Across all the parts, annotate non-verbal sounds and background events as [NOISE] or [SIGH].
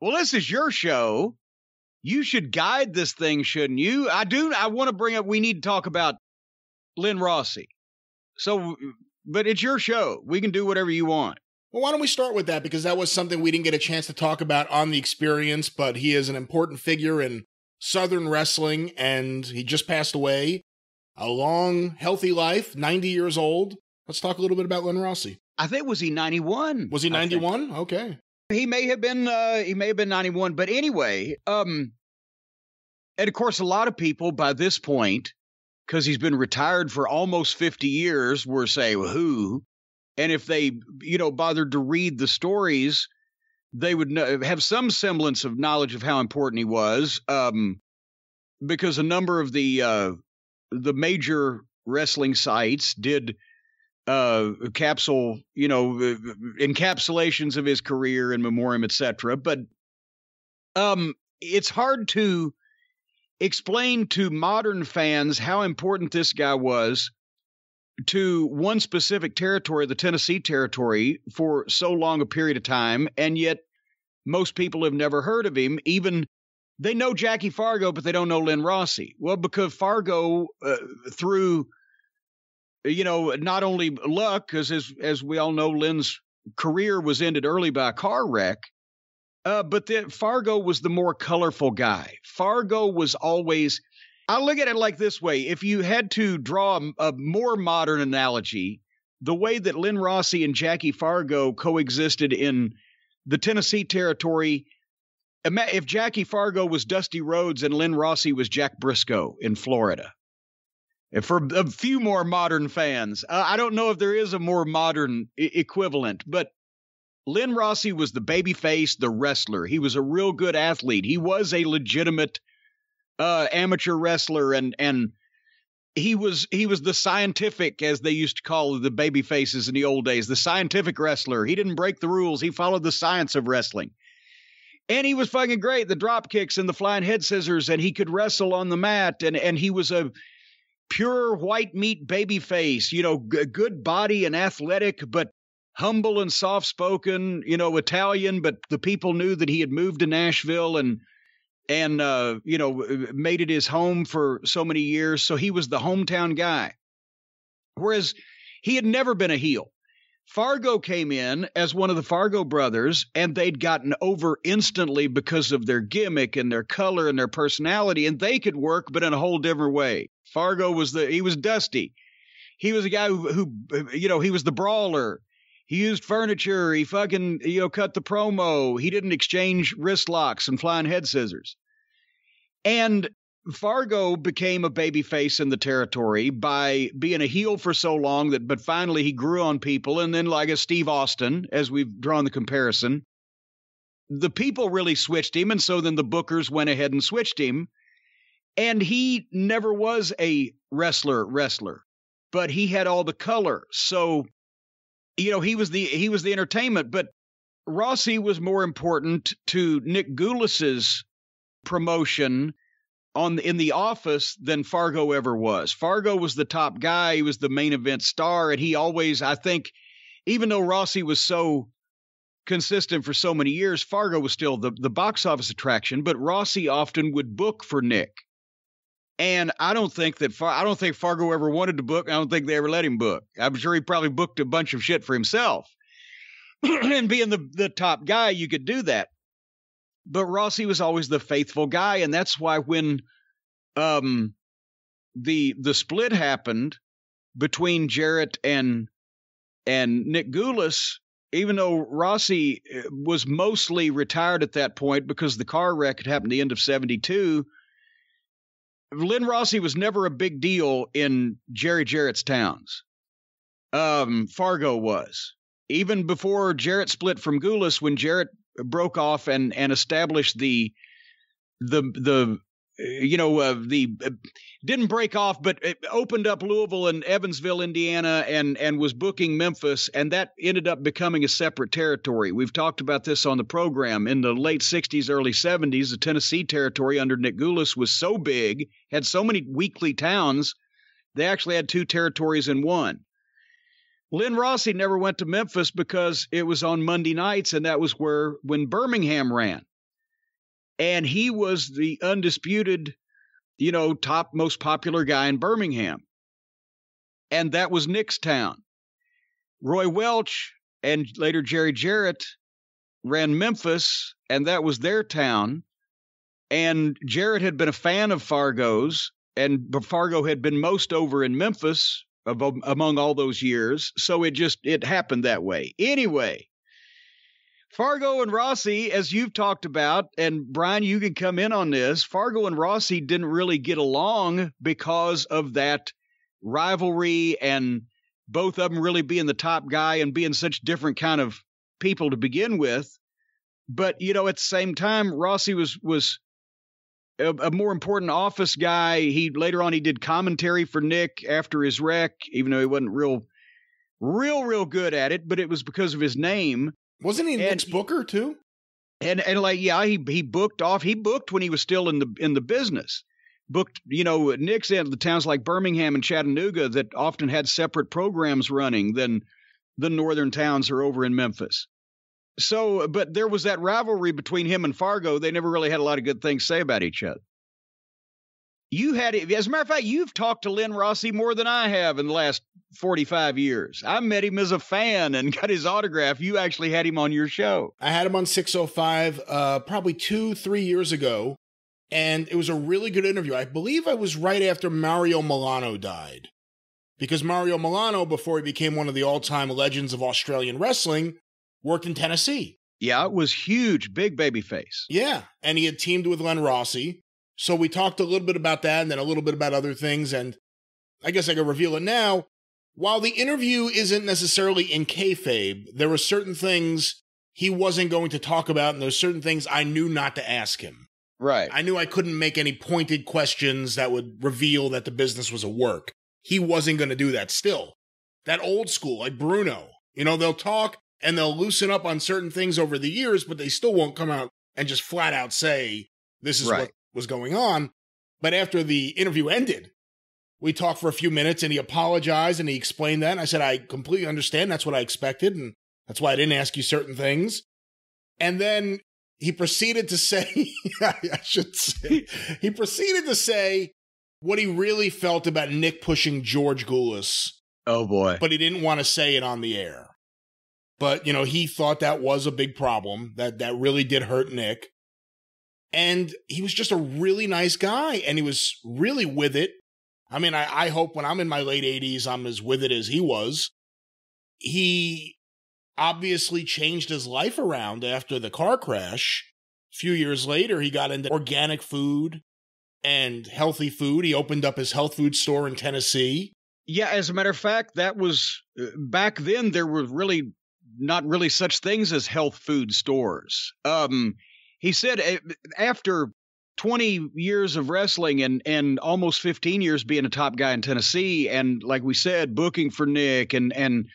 Well, this is your show. You should guide this thing, shouldn't you? I do. I want to bring up. We need to talk about Len Rossi. So, but it's your show. We can do whatever you want. Well, why don't we start with that? Because that was something we didn't get a chance to talk about on the experience, but he is an important figure in Southern wrestling and he just passed away. A long, healthy life, 90 years old. Let's talk a little bit about Len Rossi. I think was he 91? Was he 91? Okay. He may have been uh he may have been 91, but anyway, um and of course a lot of people by this point cuz he's been retired for almost 50 years were saying who? And if they you know bothered to read the stories they would know, have some semblance of knowledge of how important he was um because a number of the uh the major wrestling sites did uh capsule you know uh, encapsulations of his career and memoriam etc but um it's hard to explain to modern fans how important this guy was to one specific territory the Tennessee territory for so long a period of time and yet most people have never heard of him. Even they know Jackie Fargo but they don't know Len Rossi. Well because Fargo uh, through you know, not only luck, because as as we all know, Len's career was ended early by a car wreck. Uh, but that Fargo was the more colorful guy. Fargo was always. I look at it like this way: if you had to draw a, a more modern analogy, the way that Len Rossi and Jackie Fargo coexisted in the Tennessee territory. If Jackie Fargo was Dusty Rhodes and Len Rossi was Jack Briscoe in Florida, for a few more modern fans. Uh, I don't know if there is a more modern I- equivalent, but Len Rossi was the babyface, the wrestler. He was a real good athlete. He was a legitimate uh, amateur wrestler, and and he was he was the scientific, as they used to call the baby faces in the old days, the scientific wrestler. He didn't break the rules. He followed the science of wrestling. And he was fucking great. The drop kicks and the flying head scissors, and he could wrestle on the mat, and and he was a pure white meat baby face, you know, g- good body and athletic, but humble and soft spoken, you know, Italian, but the people knew that he had moved to Nashville and and uh, you know, made it his home for so many years, so he was the hometown guy. Whereas he had never been a heel. Fargo came in as one of the Fargo brothers, and they'd gotten over instantly because of their gimmick and their color and their personality, and they could work, but in a whole different way. Fargo was the he was dusty. He was a guy who, who you know he was the brawler. He used furniture. He fucking you know cut the promo. He didn't exchange wrist locks and flying head scissors. And Fargo became a babyface in the territory by being a heel for so long that, but finally he grew on people. And then, like a Steve Austin, as we've drawn the comparison, the people really switched him. And so then the bookers went ahead and switched him. And he never was a wrestler, wrestler, but he had all the color. So, you know, he was the he was the entertainment. But Rossi was more important to Nick Gulas's promotion on in the office than Fargo ever was. Fargo was the top guy, he was the main event star, and he always, I think, even though Rossi was so consistent for so many years, Fargo was still the, the box office attraction, but Rossi often would book for Nick. And I don't think that Far- I don't think Fargo ever wanted to book. I don't think they ever let him book. I'm sure he probably booked a bunch of shit for himself. [CLEARS THROAT] and being the the top guy, you could do that but Rossi was always the faithful guy, and that's why when um the the split happened between Jarrett and and Nick Gulas, even though Rossi uh, was mostly retired at that point because the car wreck had happened the end of 72, Len Rossi was never a big deal in Jerry Jarrett's towns. Um, Fargo was. Even before Jarrett split from Gulas, when Jarrett broke off and and established the the the you know uh, the uh, didn't break off but it opened up Louisville and Evansville Indiana and and was booking Memphis and that ended up becoming a separate territory. We've talked about this on the program. In the late 60s early 70s the Tennessee territory under Nick Gulas was so big had so many weekly towns they actually had two territories in one. Len Rossi never went to Memphis because it was on Monday nights, and that was where when Birmingham ran. And he was the undisputed, you know, top most popular guy in Birmingham. And that was Nick's town. Roy Welch and later Jerry Jarrett ran Memphis, and that was their town. And Jarrett had been a fan of Fargo's, and Fargo had been most over in Memphis among all those years. So it just it happened that way. Anyway, Fargo and Rossi, as you've talked about, and Brian, you can come in on this. Fargo and Rossi didn't really get along because of that rivalry and both of them really being the top guy and being such different kind of people to begin with. But you know, at the same time, Rossi was was a, a, more important office guy. He later on he did commentary for Nick after his wreck, even though he wasn't real, real, real good at it. But it was because of his name. Wasn't he and, Nick's booker too? And and like yeah, he he booked off. He booked when he was still in the in the business. Booked, you know, Nick's in the towns like Birmingham and Chattanooga that often had separate programs running than the northern towns are over in Memphis. So, but there was that rivalry between him and Fargo. They never really had a lot of good things to say about each other. You had, as a matter of fact, you've talked to Lynn Rossi more than I have in the last 45 years. I met him as a fan and [LAUGHS] got his autograph. You actually had him on your show. I had him on 605 uh, probably two, three years ago. And it was a really good interview. I believe I was right after Mario Milano died. Because Mario Milano, before he became one of the all time legends of Australian wrestling, worked in Tennessee. Yeah, it was huge, big baby face. Yeah, and he had teamed with Len Rossi. So we talked a little bit about that and then a little bit about other things. And I guess I can reveal it now. While the interview isn't necessarily in kayfabe, there were certain things he wasn't going to talk about, and there's certain things I knew not to ask him. Right. I knew I couldn't make any pointed questions that would reveal that the business was a work. He wasn't going to do that still. That old school, like Bruno, you know, they'll talk and they'll loosen up on certain things over the years, but they still won't come out and just flat out say, this is right. what was going on. But after the interview ended, we talked for a few minutes and he apologized and he explained that. And I said, I completely understand. That's what I expected. And that's why I didn't ask you certain things. And then he proceeded to say, [LAUGHS] I should say, he proceeded to say what he really felt about Nick pushing George Gulas. Oh boy. But he didn't want to say it on the air. But, you know, he thought that was a big problem. That that really did hurt Nick. And he was just a really nice guy and he was really with it. I mean, I, I hope when I'm in my late 80s, I'm as with it as he was. He obviously changed his life around after the car crash. A few years later, he got into organic food and healthy food. He opened up his health food store in Tennessee. Yeah, as a matter of fact, that was uh, back then. There were really not really such things as health food stores. Um, he said eh, after 20 years of wrestling and and almost 15 years being a top guy in Tennessee and like we said booking for Nick and and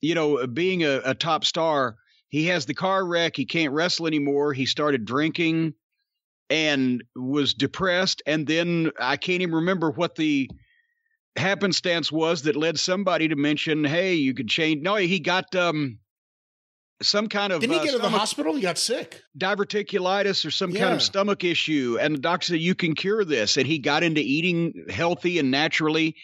you know being a, a top star he has the car wreck. He can't wrestle anymore. He started drinking and was depressed. And then I can't even remember what the happenstance was that led somebody to mention hey you could change no he got um some kind of didn't he uh, get to the hospital? He got sick, diverticulitis or some yeah. kind of stomach issue, and the doctor said you can cure this. And he got into eating healthy and naturally.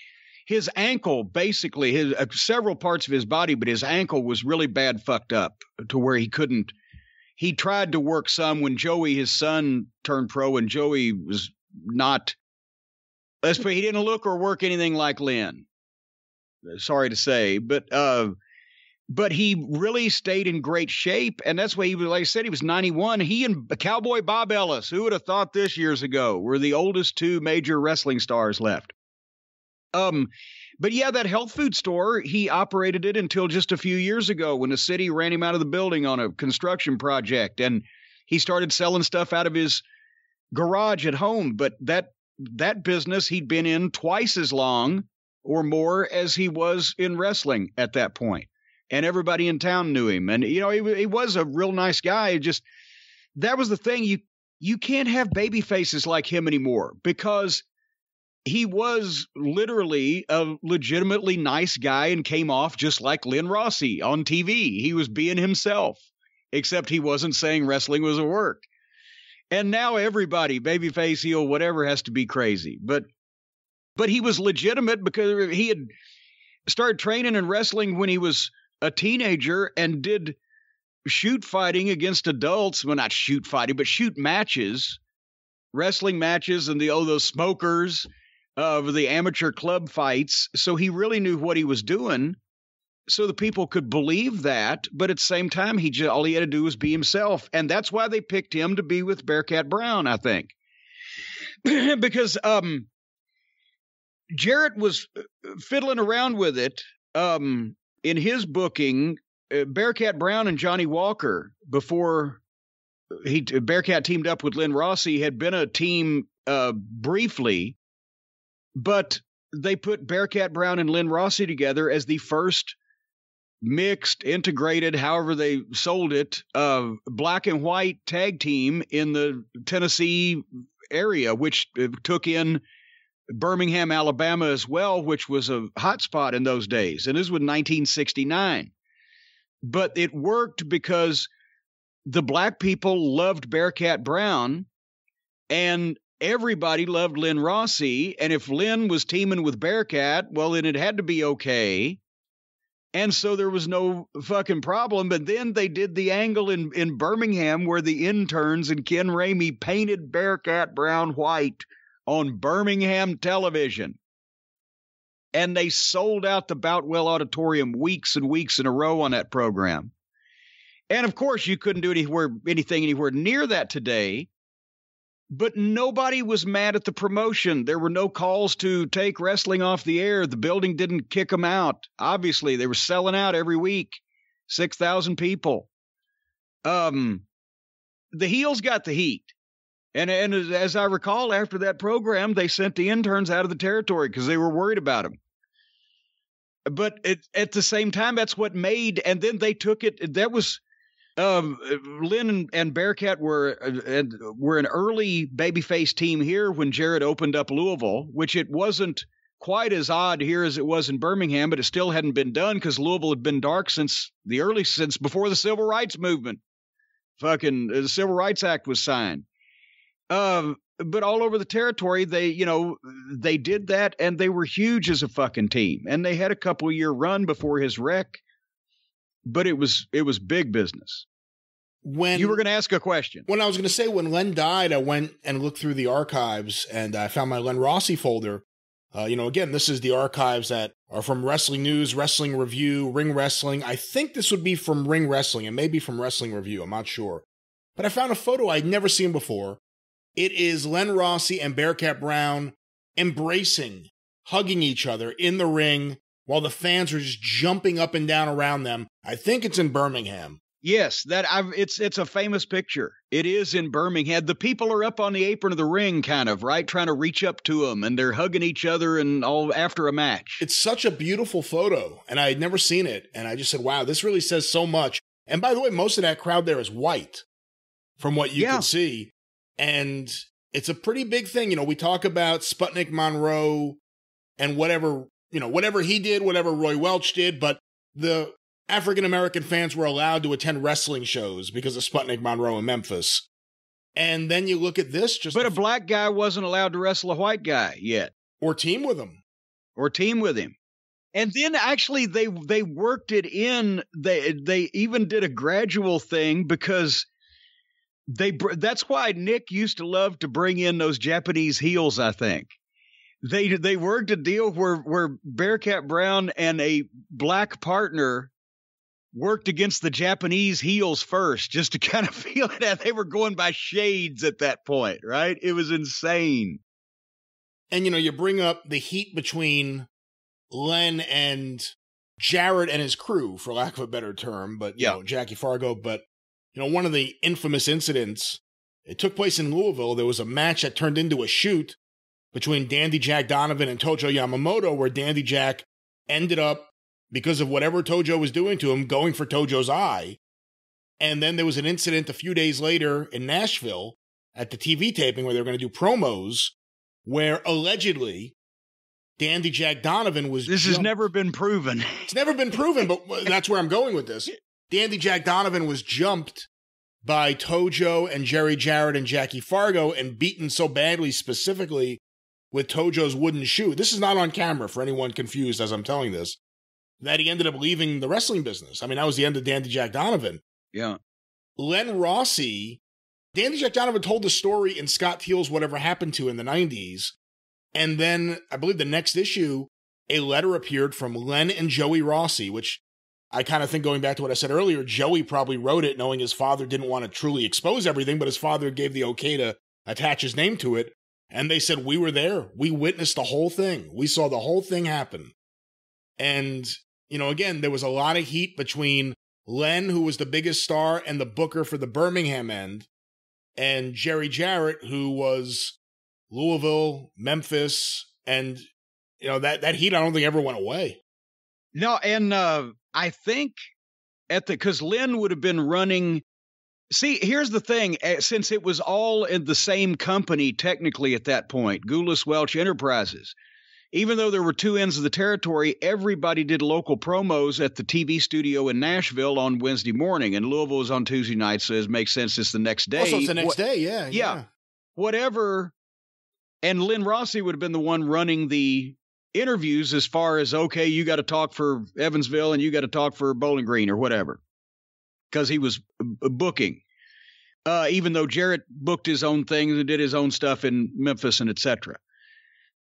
His ankle, basically, his uh, several parts of his body, but his ankle was really bad, fucked up to where he couldn't. He tried to work some when Joey, his son, turned pro, and Joey was not. Let's put, he didn't look or work anything like Len. Sorry to say, but uh, but he really stayed in great shape. And that's why he was, like I said, he was 91. He and Cowboy Bob Ellis, who would have thought this years ago, were the oldest two major wrestling stars left. Um, but yeah, that health food store, he operated it until just a few years ago when the city ran him out of the building on a construction project. And he started selling stuff out of his garage at home. But that that business he'd been in twice as long or more as he was in wrestling at that point and everybody in town knew him. And you know, he he was a real nice guy. Just that was the thing you you can't have baby faces like him anymore because he was literally a legitimately nice guy and came off just like Len Rossi on TV. He was being himself, except he wasn't saying wrestling was a work. And now everybody, babyface, heel, whatever, has to be crazy. But but he was legitimate because he had started training and wrestling when he was a teenager and did shoot fighting against adults. Well, not shoot fighting, but shoot matches, wrestling matches, and the oh those smokers of the amateur club fights. So he really knew what he was doing. So the people could believe that, but at the same time, he just, all he had to do was be himself, and that's why they picked him to be with Bearcat Brown, I think, [CLEARS THROAT] because um, Jarrett was uh, fiddling around with it um, in his booking. Uh, Bearcat Brown and Johnny Walker before he Bearcat teamed up with Len Rossi had been a team uh, briefly, but they put Bearcat Brown and Len Rossi together as the first mixed, integrated, however they sold it, uh, black and white tag team in the Tennessee area, which uh, took in Birmingham, Alabama as well, which was a hot spot in those days. And this was 1969. But it worked because the black people loved Bearcat Brown and everybody loved Len Rossi. And if Len was teaming with Bearcat, well, then it had to be okay. And so there was no fucking problem. But then they did the angle in, in Birmingham where the interns and Ken Ramey painted Bearcat Brown white on Birmingham television. And they sold out the Boutwell Auditorium weeks and weeks in a row on that program. And of course, you couldn't do anywhere anything anywhere near that today. But nobody was mad at the promotion. There were no calls to take wrestling off the air. The building didn't kick them out. Obviously, they were selling out every week. 6,000 people. Um the heels got the heat. And and as I recall, after that program, they sent the interns out of the territory because they were worried about them. But it, at the same time, that's what made. And then they took it. That was um, Len and, and, Bearcat were uh, were an early babyface team here when Jarrett opened up Louisville, which it wasn't quite as odd here as it was in Birmingham, but it still hadn't been done because Louisville had been dark since the early since before the Civil Rights Movement. Fucking uh, the Civil Rights Act was signed. Um, but all over the territory, they, you know, they did that and they were huge as a fucking team. And they had a couple year run before his wreck, but it was it was big business. When you were going to ask a question, when I was going to say when Len died, I went and looked through the archives and I found my Len Rossi folder. Uh, you know, again, this is the archives that are from Wrestling News, Wrestling Review, Ring Wrestling. I think this would be from Ring Wrestling and maybe from Wrestling Review. I'm not sure. But I found a photo I'd never seen before it is Len Rossi and Bearcat Brown embracing, hugging each other in the ring while the fans are just jumping up and down around them. I think it's in Birmingham. Yes, that I've, it's it's a famous picture. It is in Birmingham. The people are up on the apron of the ring, kind of right, trying to reach up to them, and they're hugging each other and all after a match. It's such a beautiful photo, and I had never seen it, and I just said, "Wow, this really says so much." And by the way, most of that crowd there is white, from what you yeah. can see. And it's a pretty big thing. You know, we talk about Sputnik Monroe and whatever, you know, whatever he did, whatever Roy Welch did, but the African American fans were allowed to attend wrestling shows because of Sputnik Monroe in Memphis. And then you look at this just But a black guy wasn't allowed to wrestle a white guy yet. Or team with him. Or team with him. And then actually they they worked it in they they even did a gradual thing because they that's why Nick used to love to bring in those Japanese heels. I think they they worked a deal where where Bearcat Brown and a black partner worked against the Japanese heels first, just to [LAUGHS] kind of feel it out. They were going by shades at that point, right? It was insane. And you know, you bring up the heat between Len and Jarrett and his crew, for lack of a better term, but you yeah. know, Jackie Fargo, but you know, one of the infamous incidents, it took place in Louisville. There was a match that turned into a shoot between Dandy Jack Donovan and Tojo Yamamoto, where Dandy Jack ended up, because of whatever Tojo was doing to him, going for Tojo's eye. And then there was an incident a few days later in Nashville at the TV taping where they were going to do promos, where allegedly Dandy Jack Donovan was. This jumped. has never been proven. It's never been proven, but that's where I'm going with this. Dandy Jack Donovan was jumped by Tojo and Jerry Jarrett and Jackie Fargo and beaten so badly, specifically with Tojo's wooden shoe. This is not on camera for anyone confused as I'm telling this, that he ended up leaving the wrestling business. I mean, that was the end of Dandy Jack Donovan. Yeah. Len Rossi, Dandy Jack Donovan told the story in Scott Teal's Whatever Happened to in the 90s. And then I believe the next issue, a letter appeared from Len and Joey Rossi, which I kind of think going back to what I said earlier, Joey probably wrote it knowing his father didn't want to truly expose everything, but his father gave the okay to attach his name to it. And they said, We were there. We witnessed the whole thing. We saw the whole thing happen. And, you know, again, there was a lot of heat between Len, who was the biggest star and the booker for the Birmingham end, and Jerry Jarrett, who was Louisville, Memphis, and you know that that heat I don't think ever went away. No, and uh, I think at the because Len would have been running. See, here's the thing: eh, since it was all in the same company, technically at that point, Gulas Welch Enterprises, even though there were two ends of the territory, everybody did local promos at the TV studio in Nashville on Wednesday morning, and Louisville was on Tuesday night, so it makes sense it's the next day. Also, it's the next what, day, yeah, yeah, yeah. Whatever. And Len Rossi would have been the one running the interviews as far as okay, you got to talk for Evansville and you got to talk for Bowling Green or whatever, because he was booking. Uh, even though Jarrett booked his own things and did his own stuff in Memphis and etc.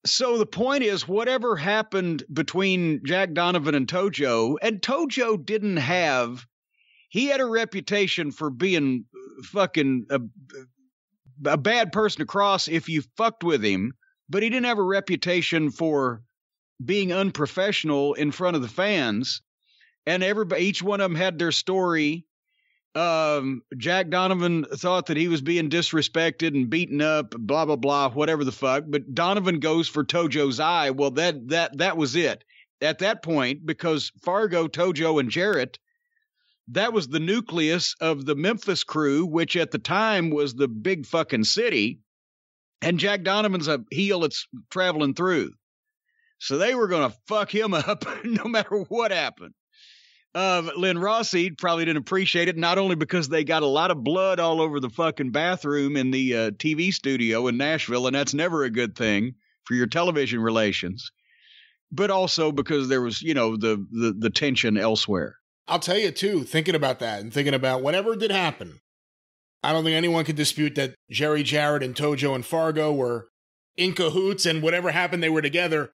So the point is, whatever happened between Jack Donovan and Tojo, and Tojo didn't have, he had a reputation for being fucking a, a bad person to cross if you fucked with him, but he didn't have a reputation for being unprofessional in front of the fans. And everybody, each one of them had their story. Um, Jack Donovan thought that he was being disrespected and beaten up, blah blah blah, whatever the fuck. But Donovan goes for Tojo's eye. Well, that that that was it at that point because Fargo, Tojo, and Jarrett, that was the nucleus of the Memphis crew, which at the time was the big fucking city. And Jack Donovan's a heel that's traveling through. So they were going to fuck him [LAUGHS] up no matter what happened. Uh, Len Rossi probably didn't appreciate it, not only because they got a lot of blood all over the fucking bathroom in the uh, TV studio in Nashville, and that's never a good thing for your television relations, but also because there was, you know, the the, the tension elsewhere. I'll tell you too, thinking about that and thinking about whatever did happen, I don't think anyone could dispute that Jerry Jarrett and Tojo and Fargo were in cahoots, and whatever happened, they were together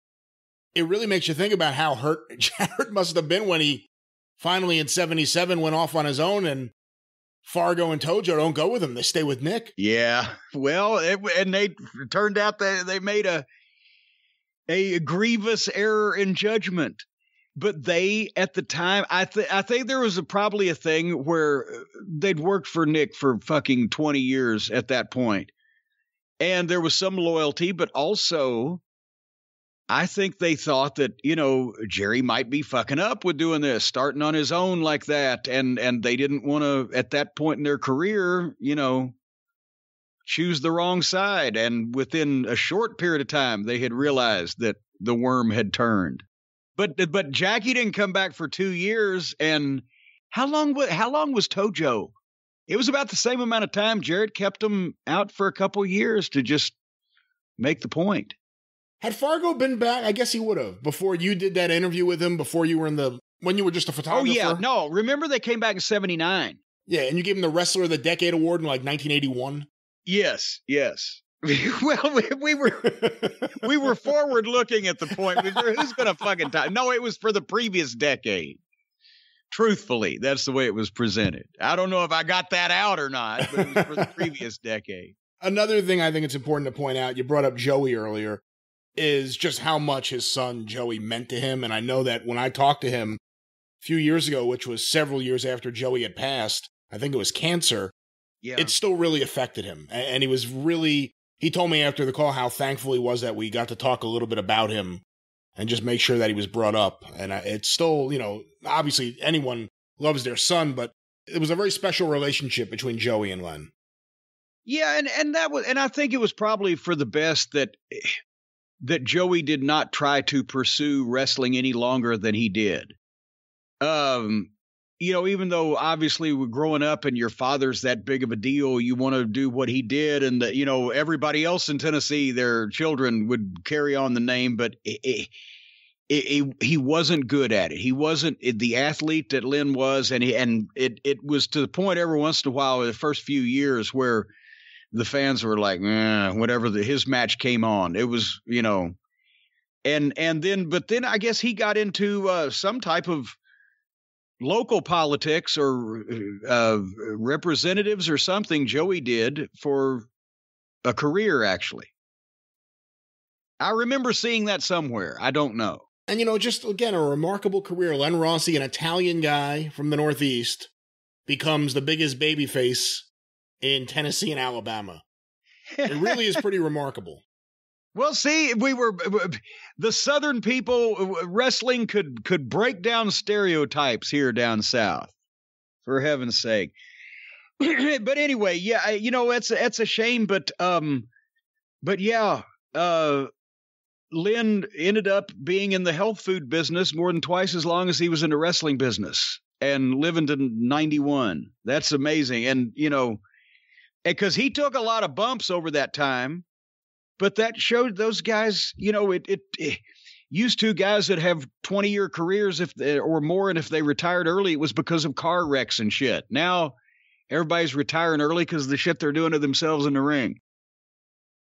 it really makes you think about how hurt [LAUGHS] Jarrett must have been when he finally in 77 went off on his own and Fargo and Tojo don't go with him. They stay with Nick. Yeah. Well, it, and they turned out that they made a a grievous error in judgment. But they, at the time, I think I think there was a, probably a thing where uh, they'd worked for Nick for fucking twenty years at that point, and there was some loyalty, but also I think they thought that, you know, Jerry might be fucking up with doing this, starting on his own like that. And and they didn't want to at that point in their career, you know, choose the wrong side. And within a short period of time, they had realized that the worm had turned. But but Jackie didn't come back for two years. And how long how long was Tojo? It was about the same amount of time. Jarrett kept him out for a couple years to just make the point. Had Fargo been back, I guess he would have before you did that interview with him. Before you were in the when you were just a photographer. Oh yeah, no. Remember they came back in '79. Yeah, and you gave him the Wrestler of the Decade award in like 1981. Yes, yes. [LAUGHS] well, we, we, were we were forward looking at the point. Who's going to fucking time? No, it was for the previous decade. Truthfully, that's the way it was presented. I don't know if I got that out or not, but it was for the [LAUGHS] previous decade. Another thing I think it's important to point out. You brought up Joey earlier is just how much his son Joey meant to him. And I know that when I talked to him a few years ago, which was several years after Joey had passed, I think it was cancer. Yeah. It still really affected him. And he was really, he told me after the call how thankful he was that we got to talk a little bit about him and just make sure that he was brought up. And it's still, you know, obviously anyone loves their son, but it was a very special relationship between Joey and Len. Yeah, and and that was and I think it was probably for the best that eh, that Joey did not try to pursue wrestling any longer than he did. Um, you know, even though obviously we're growing up and your father's that big of a deal, you want to do what he did, and the, you know everybody else in Tennessee, their children would carry on the name, but it, it, it, he wasn't good at it. He wasn't the athlete that Len was, and he, and it it was to the point every once in a while, the first few years, where the fans were like, eh, whatever the, his match came on, it was you know, and and then but then I guess he got into uh, some type of local politics or uh, representatives or something Joey did for a career, actually. I remember seeing that somewhere. I don't know. And, you know, just again, a remarkable career. Len Rossi, an Italian guy from the Northeast, becomes the biggest babyface in Tennessee and Alabama. [LAUGHS] It really is pretty remarkable. Well, see, we were the Southern people wrestling could could break down stereotypes here down south, for heaven's sake. [CLEARS THROAT] but anyway, yeah, you know it's it's a shame, but um, but yeah, uh, Len ended up being in the health food business more than twice as long as he was in the wrestling business, and living to ninety one. That's amazing, and you know, because he took a lot of bumps over that time but that showed those guys, you know, it, it, it used to guys that have 20 year careers if they, or more and if they retired early it was because of car wrecks and shit. Now everybody's retiring early because of the shit they're doing to themselves in the ring